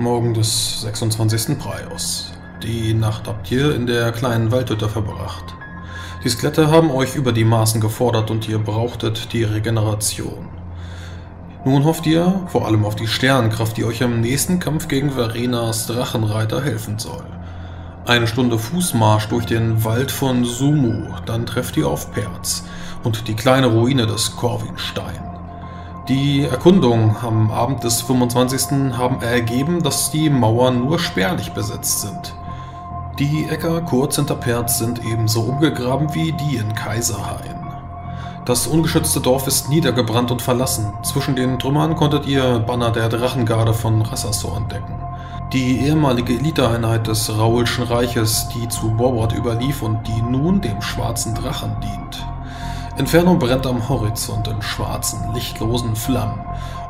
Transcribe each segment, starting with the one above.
Morgen des 26. Praios. Die Nacht habt ihr in der kleinen Waldhütte verbracht. Die Skelette haben euch über die Maßen gefordert und ihr brauchtet die Regeneration. Nun hofft ihr vor allem auf die Sternenkraft, die euch im nächsten Kampf gegen Verenas Drachenreiter helfen soll. Eine Stunde Fußmarsch durch den Wald von Sumu, dann trefft ihr auf Perz und die kleine Ruine des Corvinstein. Die Erkundungen am Abend des 25. haben ergeben, dass die Mauern nur spärlich besetzt sind. Die Äcker kurz hinter Perz sind ebenso umgegraben wie die in Kaiserhain. Das ungeschützte Dorf ist niedergebrannt und verlassen. Zwischen den Trümmern konntet ihr Banner der Drachengarde von Rassasor entdecken. Die ehemalige Eliteeinheit des Raulschen Reiches, die zu Borbot überlief und die nun dem schwarzen Drachen dient. Inferno brennt am Horizont in schwarzen, lichtlosen Flammen.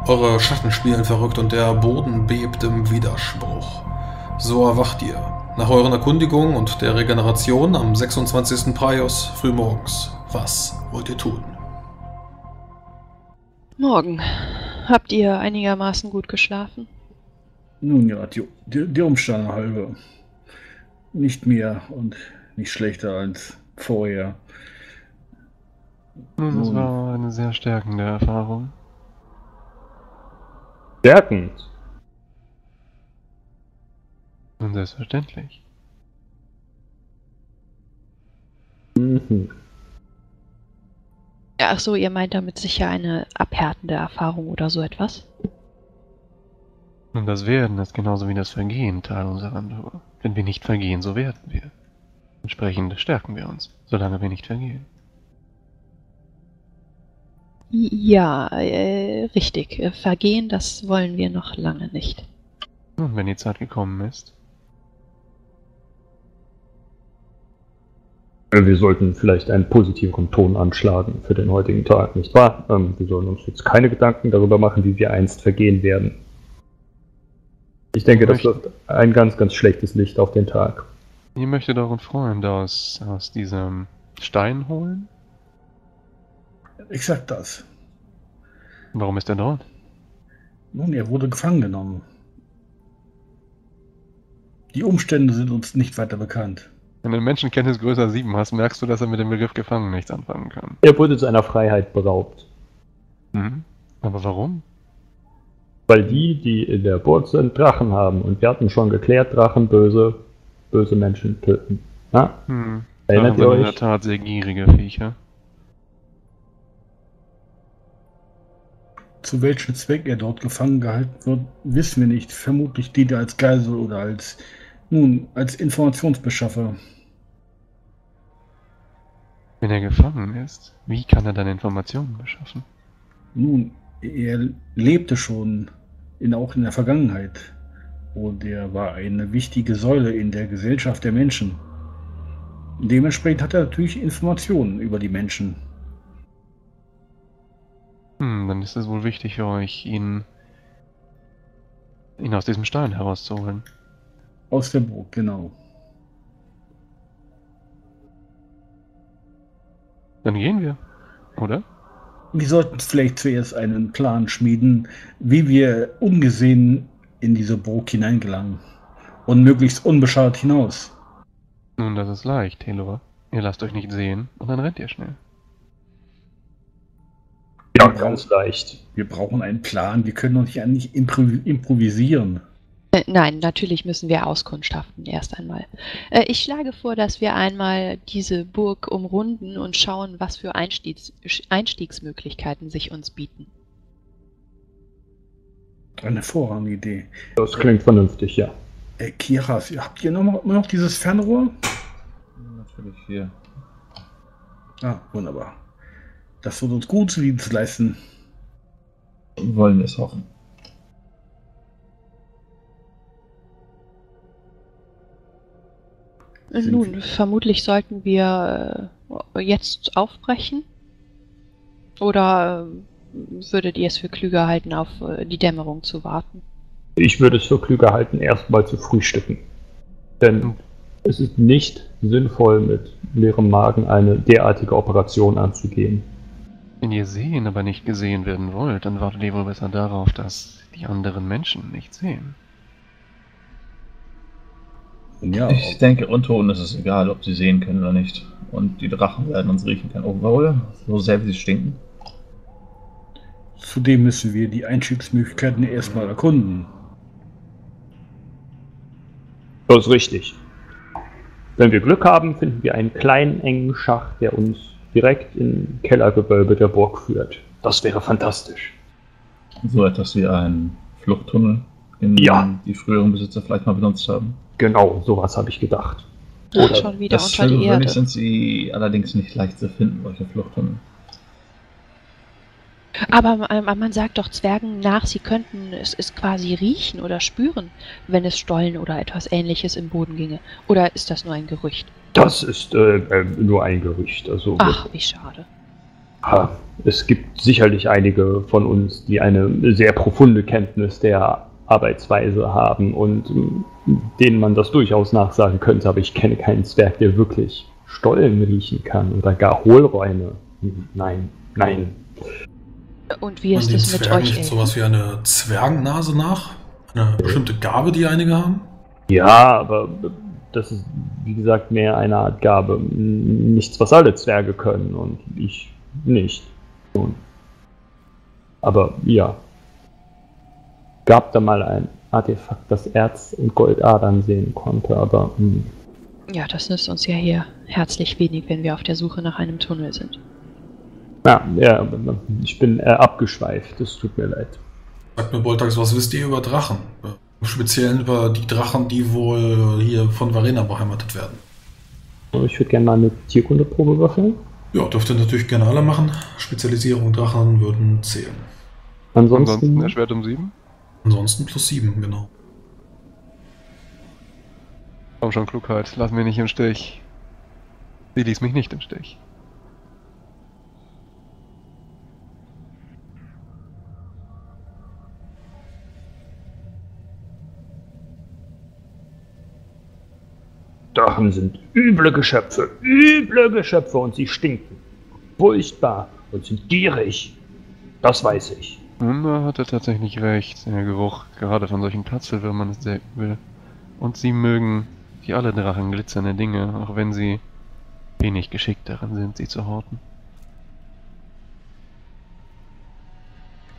Eure Schatten spielen verrückt und der Boden bebt im Widerspruch. So erwacht ihr. Nach euren Erkundigungen und der Regeneration am 26. Praios frühmorgens. Was wollt ihr tun? Morgen. Habt ihr einigermaßen gut geschlafen? Nun ja, die, die, die Umstände halbe. Nicht mehr und nicht schlechter als vorher. Nun, das war eine sehr stärkende Erfahrung. Stärkend? Nun, selbstverständlich. Mhm. Ja, ach so, ihr meint damit sicher eine abhärtende Erfahrung oder so etwas? Und das Werden ist genauso wie das Vergehen Teil unserer Natur. Wenn wir nicht vergehen, so werden wir. Entsprechend stärken wir uns, solange wir nicht vergehen. Ja, äh, richtig. Vergehen, das wollen wir noch lange nicht. Nun, wenn die Zeit gekommen ist. Wir sollten vielleicht einen positiveren Ton anschlagen für den heutigen Tag, nicht wahr? Ähm, wir sollen uns jetzt keine Gedanken darüber machen, wie wir einst vergehen werden. Ich denke, das wirft ein ganz, ganz schlechtes Licht auf den Tag. Ihr möchtet euren Freund aus, aus diesem Stein holen? Ich sag das. Warum ist er dort? Nun, er wurde gefangen genommen. Die Umstände sind uns nicht weiter bekannt. Wenn du Menschenkenntnis größer 7 hast, merkst du, dass er mit dem Begriff gefangen nichts anfangen kann. Er wurde seiner Freiheit beraubt. Mhm. Aber warum? Weil die, die in der Burg sind, Drachen haben. Und wir hatten schon geklärt, Drachen böse, böse Menschen töten. Na? Hm. Erinnert Drachen ihr sind in der euch? Tat sehr gierige Viecher. Zu welchem Zweck er dort gefangen gehalten wird, wissen wir nicht. Vermutlich dient er als Geisel oder als, nun, als Informationsbeschaffer. Wenn er gefangen ist, wie kann er dann Informationen beschaffen? Nun, er lebte schon in, auch in der Vergangenheit. Und er war eine wichtige Säule in der Gesellschaft der Menschen. Dementsprechend hat er natürlich Informationen über die Menschen. Hm, dann ist es wohl wichtig für euch, ihn, ihn aus diesem Stein herauszuholen. Aus der Burg, genau. Dann gehen wir, oder? Wir sollten vielleicht zuerst einen Plan schmieden, wie wir ungesehen in diese Burg hineingelangen. Und möglichst unbeschadet hinaus. Nun, das ist leicht, Helor. Ihr lasst euch nicht sehen und dann rennt ihr schnell. Ja, ganz leicht. Wir brauchen einen Plan. Wir können doch nicht improvisieren. Äh, nein, natürlich müssen wir auskundschaften erst einmal. Äh, ich schlage vor, dass wir einmal diese Burg umrunden und schauen, was für Einstiegs Einstiegsmöglichkeiten sich uns bieten. Eine hervorragende Idee. Das klingt vernünftig, ja. Äh, Kiras, habt ihr noch, noch noch dieses Fernrohr? Natürlich hier. Ah, wunderbar. Das wird uns gute Dienst leisten. Wollen es hoffen. Sind Nun, wir- vermutlich sollten wir äh, jetzt aufbrechen. Oder äh, würdet ihr es für klüger halten, auf äh, die Dämmerung zu warten? Ich würde es für klüger halten, erstmal zu frühstücken. Denn es ist nicht sinnvoll, mit leerem Magen eine derartige Operation anzugehen. Wenn ihr sehen, aber nicht gesehen werden wollt, dann wartet ihr wohl besser darauf, dass die anderen Menschen nicht sehen. Ja, Ich denke, Untoten ist es egal, ob sie sehen können oder nicht. Und die Drachen werden uns riechen können. Obwohl, so sehr wie sie stinken. zudem müssen wir die Einstiegsmöglichkeiten erstmal erkunden. Das ist richtig. Wenn wir Glück haben, finden wir einen kleinen, engen Schacht, der uns direkt im Kellergewölbe der Burg führt. Das wäre fantastisch. So etwas wie ein Fluchttunnel, den Ja. die früheren Besitzer vielleicht mal benutzt haben. Genau, sowas habe ich gedacht. Ach, Oder schon wieder Das unter die Erde. sind sie allerdings nicht leicht zu finden, solche Fluchttunnel. Aber man, man sagt doch Zwergen nach, sie könnten es, es quasi riechen oder spüren, wenn es Stollen oder etwas ähnliches im Boden ginge. Oder ist das nur ein Gerücht? Das ist äh, äh, nur ein Gerücht. Also Ach, wie schade. Ah, Es gibt sicherlich einige von uns, die eine sehr profunde Kenntnis der Arbeitsweise haben und ähm, denen man das durchaus nachsagen könnte, aber ich kenne keinen Zwerg, der wirklich Stollen riechen kann oder gar Hohlräume. Nein, nein. Und wie ist es mit Zwergen euch? nicht sowas wie eine Zwergennase nach? Eine bestimmte Gabe, die einige haben? Ja, aber das ist, wie gesagt, mehr eine Art Gabe. Nichts, was alle Zwerge können und ich nicht. Und, aber ja. Gab da mal ein Artefakt, das Erz und Goldadern sehen konnte, aber hm, Ja, das nützt uns ja hier herzlich wenig, wenn wir auf der Suche nach einem Tunnel sind. ja, ja, ich bin äh, abgeschweift, es tut mir leid. Sagt mir Boltax, was wisst ihr über Drachen? Im Speziellen über die Drachen, die wohl hier von Varena beheimatet werden. Ich würde gerne mal eine Tierkundeprobe würfeln. Ja, dürft ihr natürlich gerne alle machen. Spezialisierung Drachen würden zählen. Ansonsten Ansonsten, erschwert um sieben. Ansonsten plus sieben, genau. Komm schon, Klugheit, lass mich nicht im Stich. Sie ließ mich nicht im Stich. Drachen sind üble Geschöpfe, üble Geschöpfe und sie stinken. Furchtbar und sind gierig. Das weiß ich. Nun, da hat er tatsächlich recht. Der Geruch gerade von solchen Tatzelwürmern ist sehr übel. Und sie mögen, wie alle Drachen, glitzernde Dinge, auch wenn sie wenig geschickt darin sind, sie zu horten.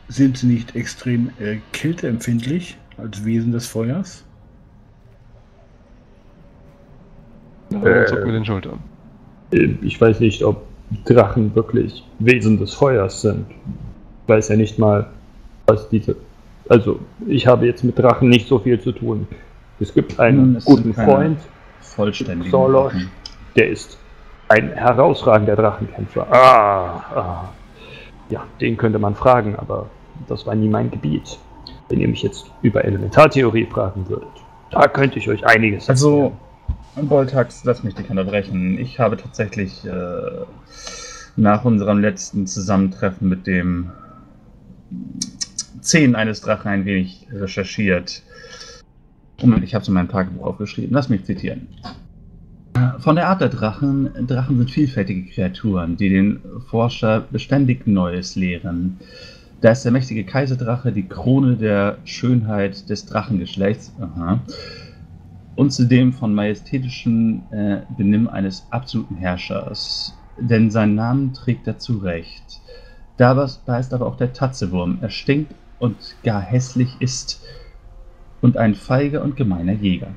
Sind sie nicht extrem äh, kälteempfindlich als Wesen des Feuers? Er zuckt mit den Schultern. Äh, Ich weiß nicht, ob Drachen wirklich Wesen des Feuers sind. Ich weiß ja nicht mal, was diese. Also, ich habe jetzt mit Drachen nicht so viel zu tun. Es gibt einen Nun, es guten Freund, Vollständig. Solosch, der ist ein herausragender Drachenkämpfer. Ah, ah. Ja, den könnte man fragen, aber das war nie mein Gebiet. Wenn ihr mich jetzt über Elementartheorie fragen würdet, da könnte ich euch einiges Also, Boltax, lass mich dich unterbrechen. Ich habe tatsächlich äh, nach unserem letzten Zusammentreffen mit dem Zehen eines Drachen ein wenig recherchiert. Moment, ich habe es in meinem Tagebuch aufgeschrieben. Lass mich zitieren. Von der Art der Drachen, Drachen sind vielfältige Kreaturen, die den Forscher beständig Neues lehren. Da ist der mächtige Kaiserdrache die Krone der Schönheit des Drachengeschlechts. Aha und zudem von majestätischen äh, Benimm eines absoluten Herrschers. Denn seinen Namen trägt er zu Recht. Dabei ist aber auch der Tatzewurm. Er stinkt und gar hässlich ist und ein feiger und gemeiner Jäger.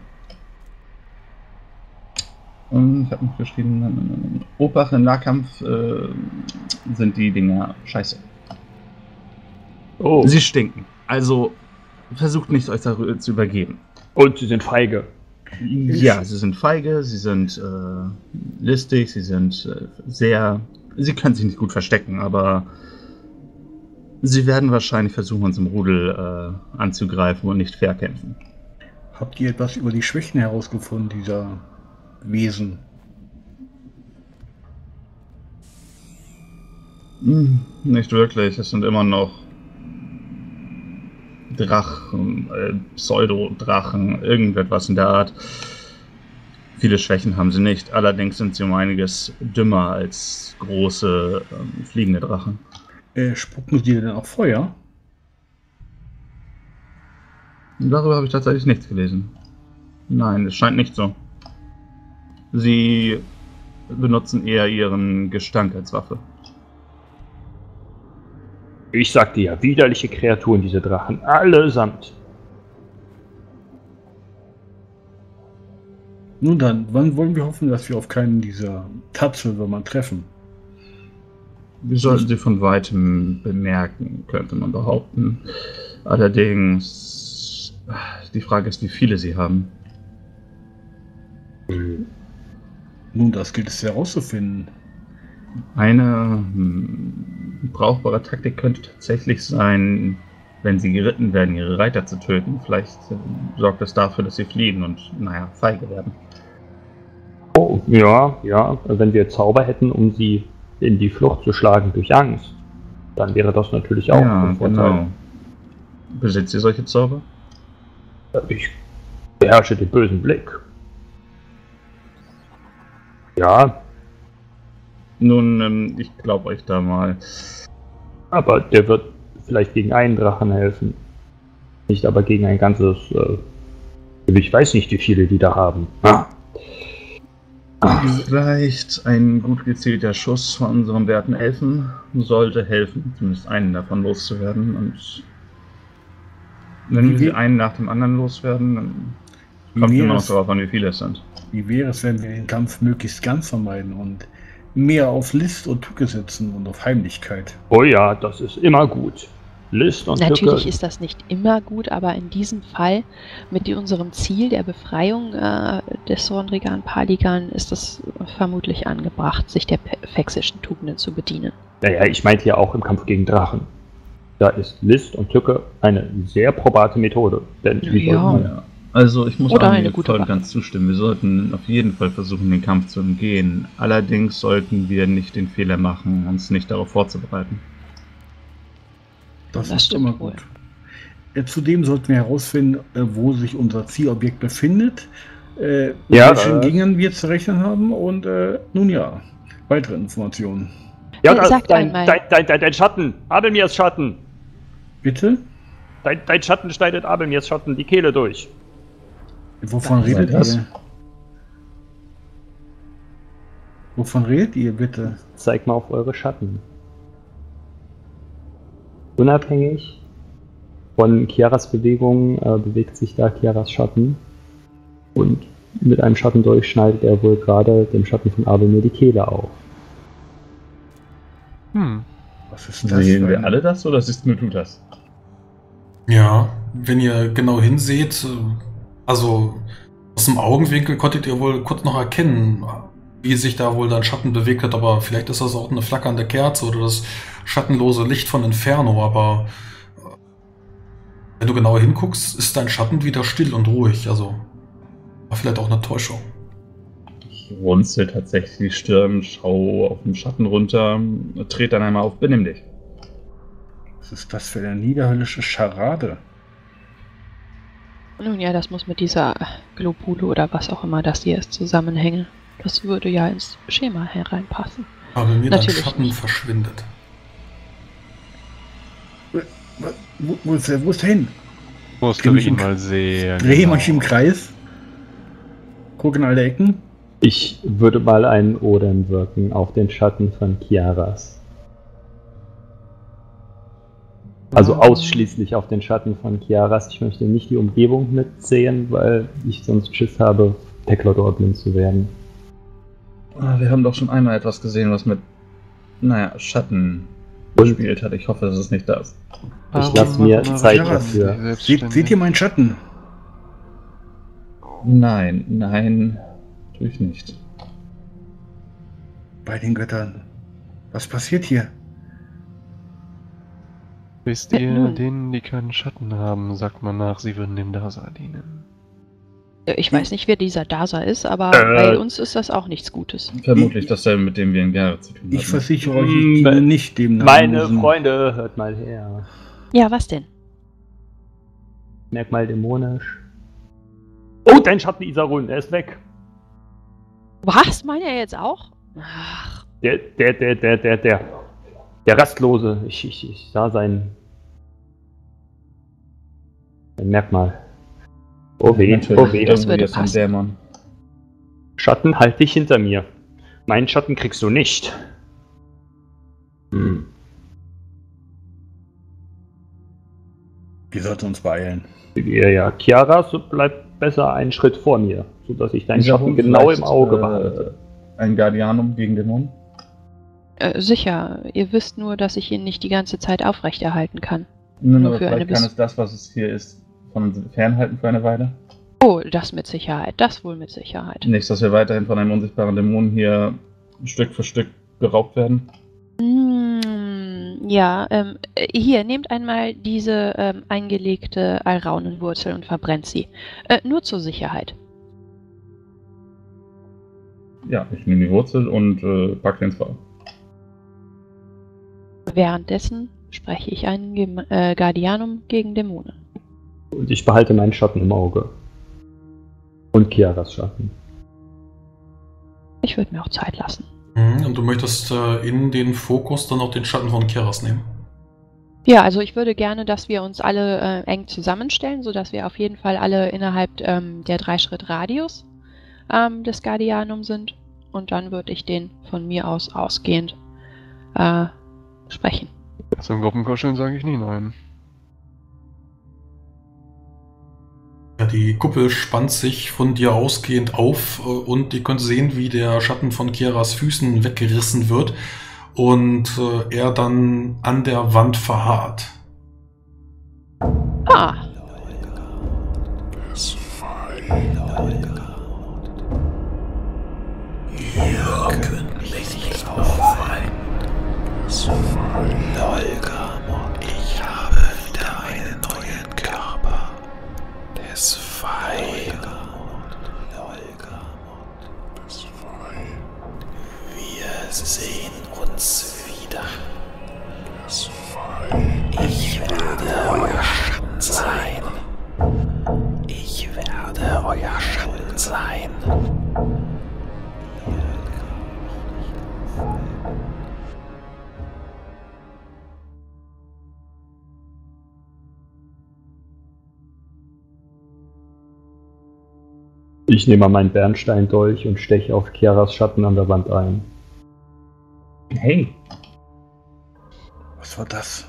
Und ich habe noch geschrieben, Obacht im Nahkampf äh, sind die Dinger scheiße. Oh, Sie stinken. Also versucht nicht, euch darüber zu übergeben. und sie sind feige. Ja, sie sind feige, sie sind äh, listig, sie sind äh, sehr. Sie können sich nicht gut verstecken, aber sie werden wahrscheinlich versuchen, uns im Rudel äh, anzugreifen und nicht fair kämpfen. Habt ihr etwas über die Schwächen herausgefunden dieser Wesen? Hm, nicht wirklich, es sind immer noch Drachen, äh, Pseudo-Drachen, irgendetwas in der Art. Viele Schwächen haben sie nicht, allerdings sind sie um einiges dümmer als große ähm, fliegende Drachen. Äh, spucken sie denn auch Feuer? Darüber habe ich tatsächlich nichts gelesen. Nein, es scheint nicht so. Sie benutzen eher ihren Gestank als Waffe. Ich sagte ja, widerliche Kreaturen, diese Drachen, allesamt. Nun dann, wann wollen wir hoffen, dass wir auf keinen dieser Tatzelwürmer treffen? Wir sollten sie von weitem bemerken, könnte man behaupten. Allerdings, die Frage ist, wie viele sie haben. Nun, das gilt es herauszufinden. Eine hm, brauchbare Taktik könnte tatsächlich sein, wenn sie geritten werden, ihre Reiter zu töten. Vielleicht äh, sorgt es dafür, dass sie fliehen und, naja, feige werden. Oh, ja, ja. Wenn wir Zauber hätten, um sie in die Flucht zu schlagen durch Angst, dann wäre das natürlich auch ja, ein Vorteil. genau. Besitzt ihr solche Zauber? Ich beherrsche den bösen Blick. Ja, Nun, ähm, ich glaube euch da mal. aber der wird vielleicht gegen einen Drachen helfen. Nicht aber gegen ein ganzes. Äh, ich weiß nicht, wie viele die da haben. Ah, Vielleicht ein gut gezielter Schuss von unserem werten Elfen sollte helfen, zumindest einen davon loszuwerden. Und wenn wir einen nach dem anderen loswerden, dann kommt immer noch es- darauf an, wie viele es sind. Wie wäre es, wenn wir den Kampf möglichst ganz vermeiden und mehr auf List und Tücke setzen und auf Heimlichkeit? Oh ja, das ist immer gut. List und Natürlich Tücke. ist das nicht immer gut, aber in diesem Fall mit unserem Ziel der Befreiung äh, des Sornrigan Paligan ist es vermutlich angebracht, sich der fexischen Tugenden zu bedienen. Naja, ich meinte ja auch im Kampf gegen Drachen. Da ist List und Tücke eine sehr probate Methode. Denn wie Ja. Ja. Also ich muss Oder Armin eine voll ganz zustimmen. Wir sollten auf jeden Fall versuchen, den Kampf zu umgehen. Allerdings sollten wir nicht den Fehler machen, uns nicht darauf vorzubereiten. Das, Das ist immer wohl. gut. Äh, Zudem sollten wir herausfinden, äh, wo sich unser Zielobjekt befindet, äh, mit Ja, welchen äh, Gegnern wir zu rechnen haben und äh, nun ja, weitere Informationen. Ja, Äh, das sagt ist dein, einmal. dein, dein, dein, dein Schatten. Abelmirs Schatten. Bitte? Dein, dein Schatten schneidet Abelmirs Schatten die Kehle durch. Wovon Was redet ihr? Wovon redet ihr bitte? Zeig mal auf eure Schatten. Unabhängig von Chiaras Bewegung äh, bewegt sich da Chiaras Schatten. Und mit einem Schatten durchschneidet er wohl gerade dem Schatten von Abelmir die Kehle auf. Hm. Was ist das? Sehen wir alle das oder siehst nur du das? Ja, wenn ihr genau hinseht, äh, also aus dem Augenwinkel konntet ihr wohl kurz noch erkennen, wie sich da wohl dein Schatten bewegt hat, aber vielleicht ist das auch eine flackernde Kerze oder das schattenlose Licht von Inferno, aber äh, wenn du genauer hinguckst, ist dein Schatten wieder still und ruhig, also war vielleicht auch eine Täuschung. Ich runzel tatsächlich die Stirn, schau auf den Schatten runter, trete dann einmal auf, benimm dich. Was ist das für eine niederhöllische Scharade? Nun ja, das muss mit dieser Globule oder was auch immer das hier ist zusammenhängen. Das würde ja ins Schema hereinpassen. Aber mir dein Natürlich Schatten nicht. verschwindet. Wo, wo, ist er, wo ist er hin? Musst du ihn im- mal sehen. Dreh genau. mich im Kreis. Guck in alle Ecken. Ich würde mal einen Odem wirken auf den Schatten von Chiaras. Also ausschließlich auf den Schatten von Chiaras. Ich möchte nicht die Umgebung mitsehen, weil ich sonst Schiss habe, Teklodor blind zu werden. Ah, Wir haben doch schon einmal etwas gesehen, was mit, naja, Schatten Und gespielt hat. Ich hoffe, das ist nicht das. Warum lass mir Zeit dafür. Seht, seht ihr meinen Schatten? Nein, nein, tue ich nicht. Bei den Göttern. Was passiert hier? Wisst ihr, denen, die keinen Schatten haben, sagt man nach, sie würden dem Dasa dienen. Äh, Ich weiß nicht, wer dieser Dasa ist, aber Äh. bei uns ist das auch nichts Gutes. Vermutlich dasselbe, mit dem wir in Gare zu tun haben. Ich versichere euch, Mm, ich diene nicht dem Meine Namenlosen. Freunde, hört mal her. Ja, was denn? Merkmal dämonisch. Oh, dein Schatten Isarun, der ist weg. Was? Meint er jetzt auch? Ach, Der, der, der, der, der, der. Der Rastlose. Ich, ich, ich sah sein. Sein Merkmal. Oh weh, Natürlich, oh weh. Das würde jetzt ein passen. Dämon. Schatten, halt dich hinter mir. Meinen Schatten kriegst du nicht. Hm. Wir sollten uns beeilen. Ja, ja. Chiara, so bleib besser einen Schritt vor mir, sodass ich deinen Dieser Schatten Hund genau im Auge äh, behalte. Ein Guardianum gegen Dämonen? Äh, sicher, ihr wisst nur, dass ich ihn nicht die ganze Zeit aufrechterhalten kann. Nun, Nur aber vielleicht kann es das, was es hier ist, von uns fernhalten für eine Weile. Oh, das mit Sicherheit, das wohl mit Sicherheit. Nicht, dass wir weiterhin von einem unsichtbaren Dämon hier Stück für Stück beraubt werden. Mm, ja, ähm, äh, hier, nehmt einmal diese ähm, eingelegte Alraunenwurzel und verbrennt sie. Äh, nur zur Sicherheit. Ja, ich nehme die Wurzel und äh, pack den ins Feuer. Währenddessen spreche ich ein Gem äh, Guardianum gegen Dämonen. Und ich behalte meinen Schatten im Auge. Und Chiaras Schatten. Ich würde mir auch Zeit lassen. Mhm, Und du möchtest äh, in den Fokus dann auch den Schatten von Keras nehmen. Ja, also ich würde gerne, dass wir uns alle äh, eng zusammenstellen, sodass wir auf jeden Fall alle innerhalb ähm, der drei Schritt Radius ähm, des Guardianum sind. Und dann würde ich den von mir aus ausgehend äh, sprechen. Zum Gruppenkuscheln sage ich nie nein. Ja, die Kuppel spannt sich von dir ausgehend auf äh, und ihr könnt sehen, wie der Schatten von Kieras Füßen weggerissen wird und äh, er dann an der Wand verharrt. Ah, Ich Ich nehme meinen Bernsteindolch und steche auf Chiaras Schatten an der Wand ein. Hey, Was war das?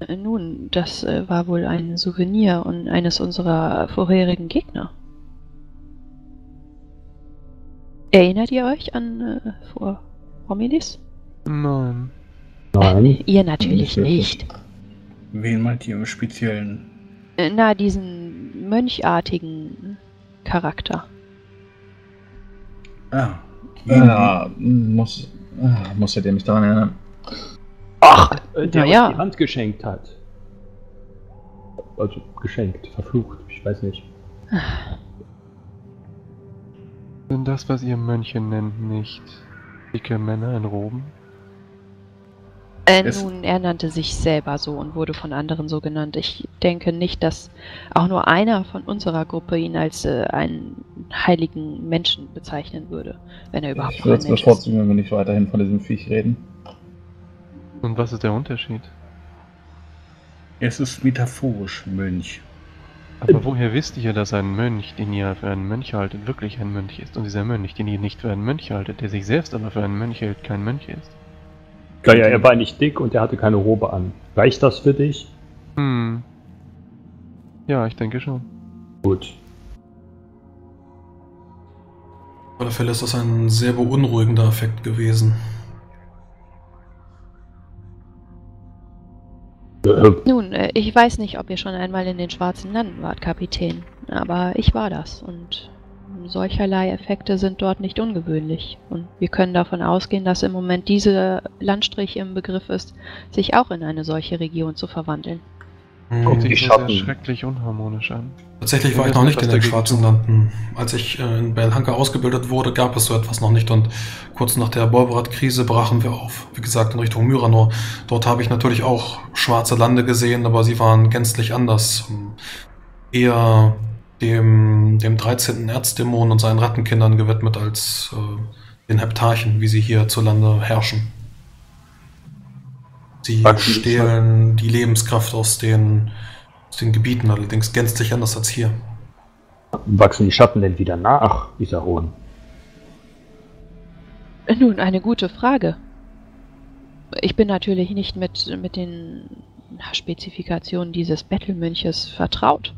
äh, nun, das äh, war wohl ein Souvenir und eines unserer vorherigen Gegner. Erinnert ihr euch an äh, vor Hominis? Nein. Nein. Ihr natürlich Nicht. Wen meint ihr im Speziellen? Äh, Na, diesen mönchartigen Charakter. Ah, ja, muss, ah, muss ja der mich daran erinnern. Ach, äh, der ja. uns die Hand geschenkt hat. Also geschenkt, verflucht, ich weiß nicht. Sind das, was ihr Mönche nennt, nicht dicke Männer in Roben? Äh, nun, er nannte sich selber so und wurde von anderen so genannt. Ich denke nicht, dass auch nur einer von unserer Gruppe ihn als äh, einen heiligen Menschen bezeichnen würde, wenn er überhaupt Ich würde es bevorzugen, wenn wir nicht weiterhin von diesem Viech reden. Und was ist der Unterschied? es ist metaphorisch, Mönch. Aber woher wisst ihr, dass ein Mönch, den ihr für einen Mönch haltet, wirklich ein Mönch ist? Und dieser Mönch, den ihr nicht für einen Mönch haltet, der sich selbst aber für einen Mönch hält, kein Mönch ist? Ja, ja, er war nicht dick und er hatte keine Robe an. Reicht das für dich? Hm. Ja, ich denke schon. Gut. Auf alle Fälle ist das ein sehr beunruhigender Effekt gewesen. Äh, Nun, äh, ich weiß nicht, ob ihr schon einmal in den Schwarzen Landen wart, Kapitän, aber ich war das und solcherlei Effekte sind dort nicht ungewöhnlich. Und wir können davon ausgehen, dass im Moment dieser Landstrich im Begriff ist, sich auch in eine solche Region zu verwandeln. Hm, die sich sehr schrecklich unharmonisch an. Tatsächlich war ich noch nicht in den Schwarzen. Landen. Als ich äh, in Belhanka ausgebildet wurde, gab es so etwas noch nicht und kurz nach der Bolberat-Krise brachen wir auf. Wie gesagt, in Richtung Myranor. Dort habe ich natürlich auch schwarze Lande gesehen, aber sie waren gänzlich anders. Eher dem, dem 13. Erzdämon und seinen Rattenkindern gewidmet als äh, den Heptarchen, wie sie hier zu Lande herrschen. Sie die stehlen die Lebenskraft aus den, aus den Gebieten, allerdings gänzlich anders als hier. Wachsen die Schatten denn wieder nach, Isaron? Nun, eine gute Frage. Ich bin natürlich nicht mit, mit den Spezifikationen dieses Bettelmönches vertraut,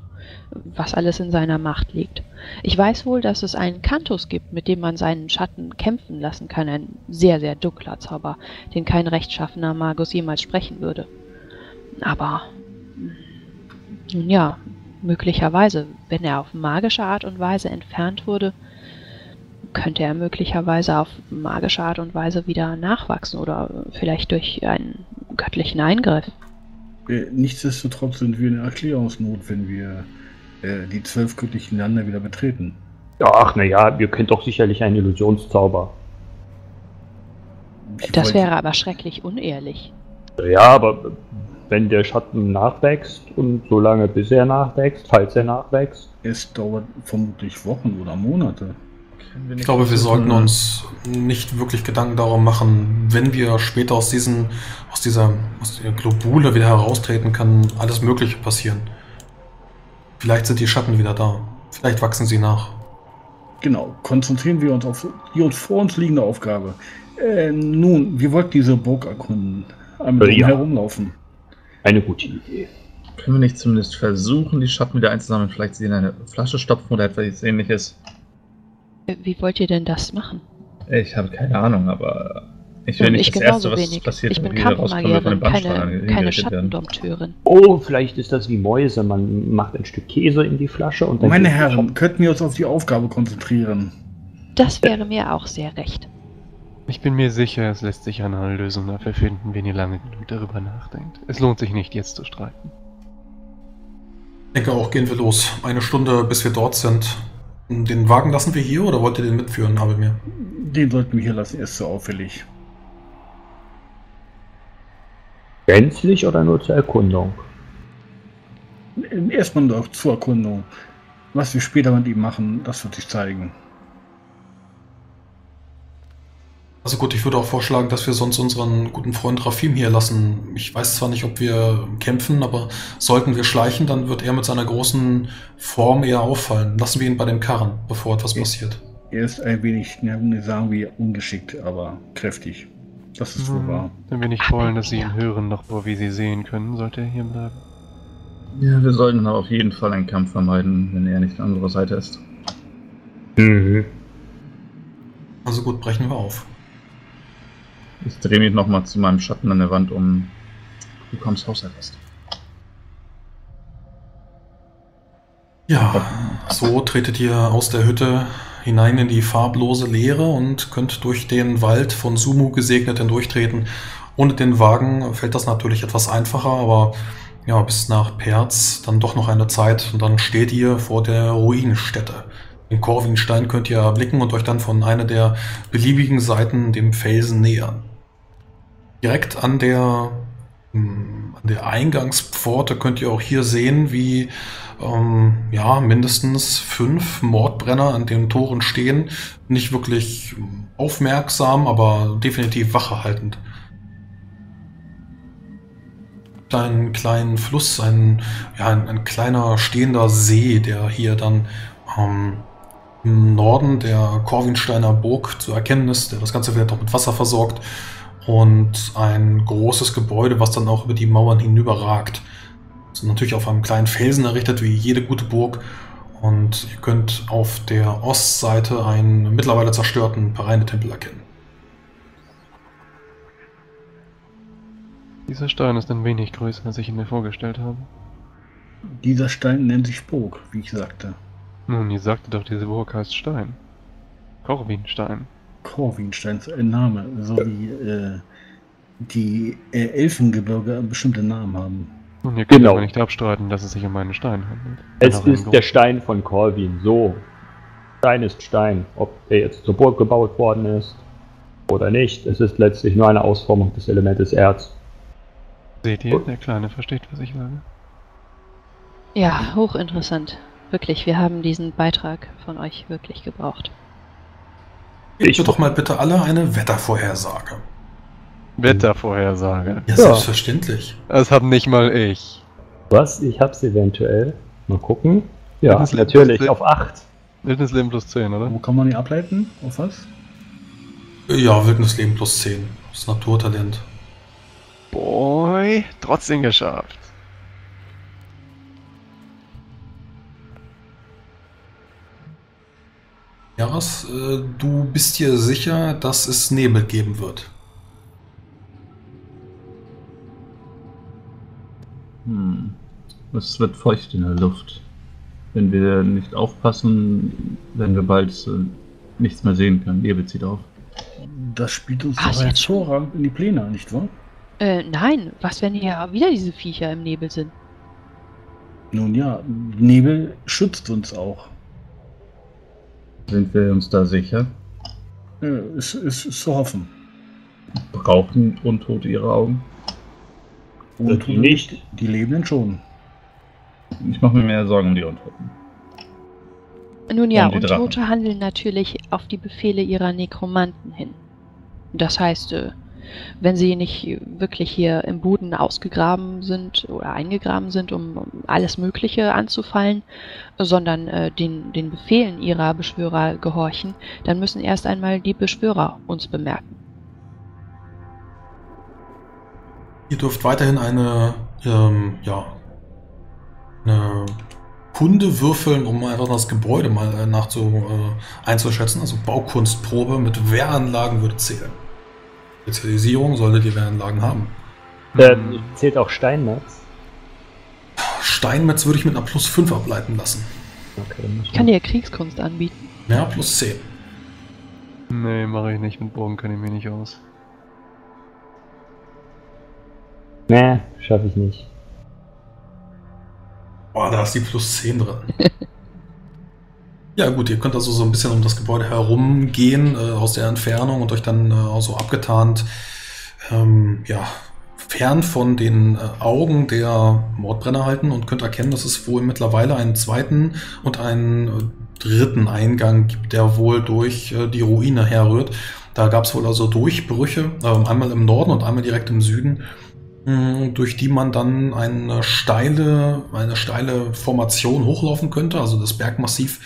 was alles in seiner Macht liegt. Ich weiß wohl, dass es einen Kantus gibt, mit dem man seinen Schatten kämpfen lassen kann. Ein sehr, sehr dunkler Zauber, den kein rechtschaffener Magus jemals sprechen würde. Aber, nun ja, möglicherweise, wenn er auf magische Art und Weise entfernt wurde, könnte er möglicherweise auf magische Art und Weise wieder nachwachsen oder vielleicht durch einen göttlichen Eingriff. Äh, Nichtsdestotrotz sind wir in Erklärungsnot, wenn wir äh, die zwölf göttlichen Länder wieder betreten. Ja, ach naja, ihr kennt doch sicherlich einen Illusionszauber. Ich Das wollte- wäre aber schrecklich unehrlich. Ja, aber wenn der Schatten nachwächst und so lange bis er nachwächst, falls er nachwächst, Es dauert vermutlich Wochen oder Monate. Können wir Ich glaube, wir sollten uns nicht wirklich Gedanken darum machen, wenn wir später aus diesen, aus dieser, aus der Globule wieder heraustreten, kann alles Mögliche passieren. Vielleicht sind die Schatten wieder da. Vielleicht wachsen sie nach. Genau, konzentrieren wir uns auf die uns vor uns liegende Aufgabe. Äh, nun, wir wollten diese Burg erkunden. Einmal Äh, ja. herumlaufen. eine gute Idee. Können wir nicht zumindest versuchen, die Schatten wieder einzusammeln? Vielleicht sie in eine Flasche stopfen oder etwas ähnliches? Äh, Wie wollt ihr denn das machen? Ich habe keine Ahnung, aber ich will Nun, nicht ich das Erste, was wenig. passiert, ich bin wenn wir rauskommen, wir von den keine, keine. Schattendompteurin. Oh, vielleicht ist das wie Mäuse. Man macht ein Stück Käse in die Flasche und dann. Meine Herren, könnten wir uns auf die Aufgabe konzentrieren? Das wäre mir auch sehr recht. Ich bin mir sicher, es lässt sich eine Lösung dafür finden, wenn ihr lange genug darüber nachdenkt. Es lohnt sich nicht, jetzt zu streiten. Ich denke auch, gehen wir los. Eine Stunde, bis wir dort sind. Den Wagen lassen wir hier oder wollt ihr den mitführen, Abelmir? Den sollten wir hier lassen, er ist so auffällig. Gänzlich oder nur zur Erkundung? Erstmal noch zur Erkundung. Was wir später mit ihm machen, das wird sich zeigen. Also gut, ich würde auch vorschlagen, dass wir sonst unseren guten Freund Rafim hier lassen. Ich weiß zwar nicht, ob wir kämpfen, aber sollten wir schleichen, dann wird er mit seiner großen Form eher auffallen. Lassen wir ihn bei dem Karren, bevor etwas passiert. Er ist ein wenig, na, sagen wir, ungeschickt, aber kräftig. Das ist wohl wahr. Wenn wir nicht wollen, dass sie ihn hören, noch wo wir sie sehen können, sollte er hier bleiben. Ja, wir sollten aber auf jeden Fall einen Kampf vermeiden, wenn er nicht an unserer Seite ist. Mhm. Also gut, brechen wir auf. Ich drehe mich nochmal zu meinem Schatten an der Wand um. Du kommst Haus erfasst. Ja, so tretet ihr aus der Hütte hinein in die farblose Leere und könnt durch den Wald von Sumu gesegnet hindurchtreten. Ohne den Wagen fällt das natürlich etwas einfacher, aber ja, bis nach Perz dann doch noch eine Zeit und dann steht ihr vor der Ruinenstätte. Den Korwinstein könnt ihr erblicken und euch dann von einer der beliebigen Seiten dem Felsen nähern. Direkt an der, hm, an der Eingangspforte könnt ihr auch hier sehen, wie ähm, ja, mindestens fünf Mordbrenner an den Toren stehen. Nicht wirklich ähm, aufmerksam, aber definitiv wachehaltend. Einen kleinen Fluss, ein, ja, ein, ein kleiner stehender See, der hier dann ähm, im Norden der Korwinsteiner Burg zu erkennen ist, der das Ganze vielleicht auch mit Wasser versorgt. Und ein großes Gebäude, was dann auch über die Mauern hinüberragt. Ist natürlich auf einem kleinen Felsen errichtet, wie jede gute Burg. Und ihr könnt auf der Ostseite einen mittlerweile zerstörten Pereine-Tempel erkennen. Dieser Stein ist ein wenig größer, als ich ihn mir vorgestellt habe. Dieser Stein nennt sich Burg, wie ich sagte. Nun, ihr sagte doch, diese Burg heißt Stein. Korwinstein. Corwinstein ist ein Name, so wie äh, die äh, Elfengebirge bestimmte Namen haben. Nun, ihr könnt Genau. aber nicht abstreiten, dass es sich um einen Stein handelt. Es ein ist Grund- der Stein von Corvin, so. Stein ist Stein. Ob er jetzt zur Burg gebaut worden ist oder nicht, es ist letztlich nur eine Ausformung des Elementes Erz. Seht ihr, der Kleine versteht, was ich sage. Ja, hochinteressant. Wirklich, wir haben diesen Beitrag von euch wirklich gebraucht. Gebt Ich- mir doch mal bitte alle eine Wettervorhersage. Wettervorhersage. Ja, Ja. selbstverständlich. Das hab nicht mal ich. Was? Ich hab's eventuell. Mal gucken. Ja, ist- natürlich, auf 8. Wildnisleben plus 10, oder? Wo kann man die ableiten? Auf was? Ja, Wildnisleben plus 10. Das Naturtalent. Boy, trotzdem geschafft. Jaras, äh, du bist dir sicher, dass es Nebel geben wird. Hm. Es wird feucht in der Luft. Wenn wir nicht aufpassen, werden wir bald äh, nichts mehr sehen können. Nebel zieht auf. Das spielt uns Ah, doch hervorragend in die Pläne, nicht wahr? Äh, nein, was, wenn hier wieder diese Viecher im Nebel sind? Nun ja, Nebel schützt uns auch. Sind wir uns da sicher? Äh, Es ist, ist zu hoffen. Brauchen Untote ihre Augen? Und die nicht. Die Lebenden schon. Ich mache mir mehr Sorgen um die Untoten. Nun ja, Und. Untote handeln natürlich auf die Befehle ihrer Nekromanten hin. Das heißt, äh, wenn sie nicht wirklich hier im Boden ausgegraben sind oder eingegraben sind, um alles Mögliche anzufallen, sondern äh, den, den Befehlen ihrer Beschwörer gehorchen, dann müssen erst einmal die Beschwörer uns bemerken. Ihr dürft weiterhin eine, ähm, ja, eine Kunde würfeln, um einfach das Gebäude mal äh, nachzu, äh, einzuschätzen. Also Baukunstprobe mit Wehranlagen würde zählen. Spezialisierung solltet ihr Wehranlagen haben. Äh, zählt auch Steinmetz. Steinmetz würde ich mit einer plus 5 ableiten lassen. Okay, Ich kann dir Kriegskunst anbieten. Ja, plus 10. Nee, mache ich nicht. Mit Bogen kenne ich mich nicht aus. Nee, schaffe ich nicht. Boah, da ist die plus 10 drin. ja gut, ihr könnt also so ein bisschen um das Gebäude herumgehen, äh, aus der Entfernung und euch dann äh, so abgetarnt, ähm, ja, fern von den äh, Augen der Mordbrenner halten und könnt erkennen, dass es wohl mittlerweile einen zweiten und einen äh, dritten Eingang gibt, der wohl durch äh, die Ruine herrührt. Da gab es wohl also Durchbrüche, ähm, einmal im Norden und einmal direkt im Süden, mh, durch die man dann eine steile, eine steile Formation hochlaufen könnte, also das Bergmassiv.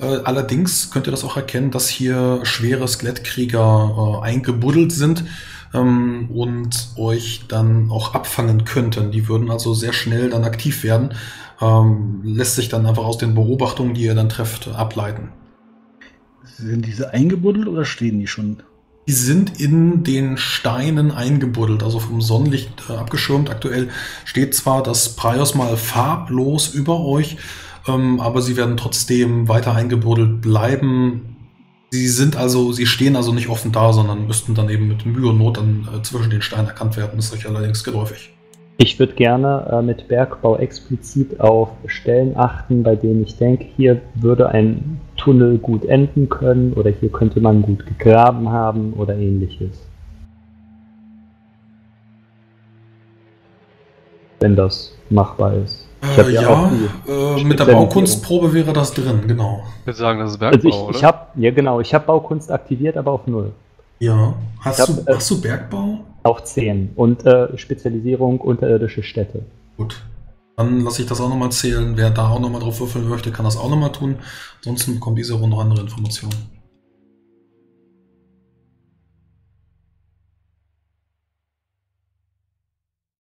Äh, allerdings könnt ihr das auch erkennen, dass hier schwere Skelettkrieger äh, eingebuddelt sind ähm, und euch dann auch abfangen könnten. Die würden also sehr schnell dann aktiv werden. Ähm, lässt sich dann einfach aus den Beobachtungen, die ihr dann trefft, ableiten. Sind diese eingebuddelt oder stehen die schon? Die sind in den Steinen eingebuddelt, also vom Sonnenlicht äh, abgeschirmt. Aktuell steht zwar das Praios mal farblos über euch, ähm, aber sie werden trotzdem weiter eingebuddelt bleiben. Sie sind also, sie stehen also nicht offen da, sondern müssten dann eben mit Mühe und Not dann äh, zwischen den Steinen erkannt werden. Das ist euch allerdings geläufig. Ich würde gerne äh, mit Bergbau explizit auf Stellen achten, bei denen ich denke, hier würde ein Tunnel gut enden können oder hier könnte man gut gegraben haben oder ähnliches. Wenn das machbar ist. Ich hab Äh, ja ja, auch die äh, mit der. Baukunstprobe wäre das drin, genau. Ich würde sagen, das ist Bergbau, Also ich, oder? ich habe, ja genau, ich habe Baukunst aktiviert, aber auf null. Ja. Hast, Ich du, hab, äh, hast du Bergbau? Auf 10. Und äh, Spezialisierung unterirdische Städte. Gut. Dann lasse ich das auch nochmal zählen. Wer da auch nochmal drauf würfeln möchte, kann das auch nochmal tun. Ansonsten bekommt diese Runde noch andere Informationen.